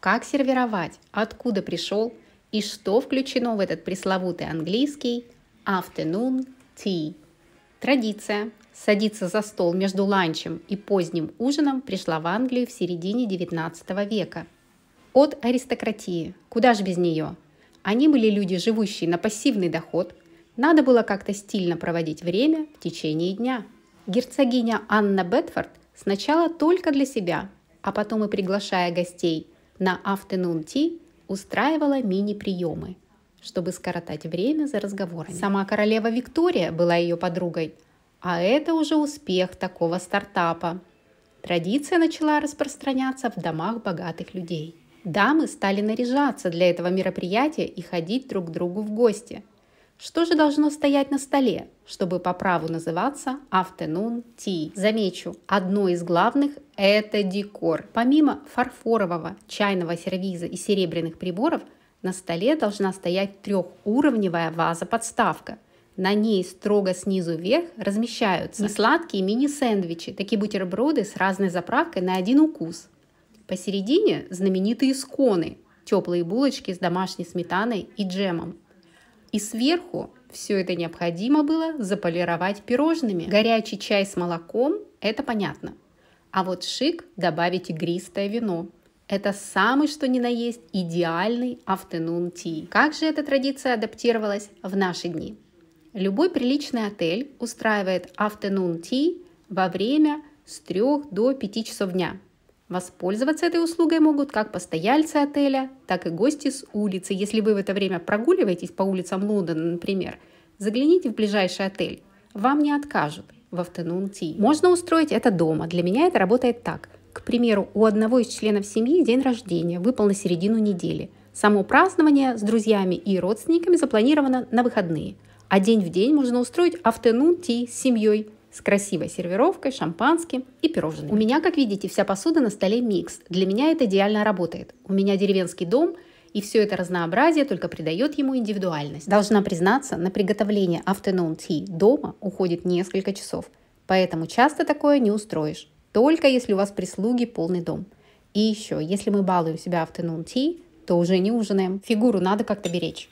как сервировать, откуда пришел и что включено в этот пресловутый английский afternoon tea. Традиция садиться за стол между ланчем и поздним ужином пришла в Англию в середине XIX века. От аристократии, куда же без нее? Они были люди, живущие на пассивный доход, надо было как-то стильно проводить время в течение дня. Герцогиня Анна Бетфорд сначала только для себя, а потом и приглашая гостей на afternoon tea, устраивала мини-приемы, чтобы скоротать время за разговорами. Сама королева Виктория была ее подругой, а это уже успех такого стартапа. Традиция начала распространяться в домах богатых людей. Дамы стали наряжаться для этого мероприятия и ходить друг к другу в гости. Что же должно стоять на столе, чтобы по праву называться afternoon tea? Замечу, одно из главных – это декор. Помимо фарфорового чайного сервиза и серебряных приборов, на столе должна стоять трехуровневая ваза-подставка – на ней строго снизу вверх размещаются несладкие мини-сэндвичи, такие бутерброды с разной заправкой на один укус. Посередине знаменитые сконы, теплые булочки с домашней сметаной и джемом. И сверху все это необходимо было заполировать пирожными. Горячий чай с молоком – это понятно. А вот шик добавить игристое вино. Это самый что ни на есть идеальный afternoon tea. Как же эта традиция адаптировалась в наши дни? Любой приличный отель устраивает afternoon tea во время с 3 до 5 часов дня. Воспользоваться этой услугой могут как постояльцы отеля, так и гости с улицы. Если вы в это время прогуливаетесь по улицам Лондона, например, загляните в ближайший отель. Вам не откажут в afternoon tea. Можно устроить это дома. Для меня это работает так. К примеру, у одного из членов семьи день рождения выпал на середину недели. Само празднование с друзьями и родственниками запланировано на выходные – а день в день можно устроить afternoon tea с семьей с красивой сервировкой, шампанским и пирожными. У меня, как видите, вся посуда на столе микс. Для меня это идеально работает. У меня деревенский дом, и все это разнообразие только придает ему индивидуальность. Должна признаться, на приготовление afternoon tea дома уходит несколько часов. Поэтому часто такое не устроишь. Только если у вас прислуги полный дом. И еще, если мы балуем себя afternoon tea, то уже не ужинаем. Фигуру надо как-то беречь.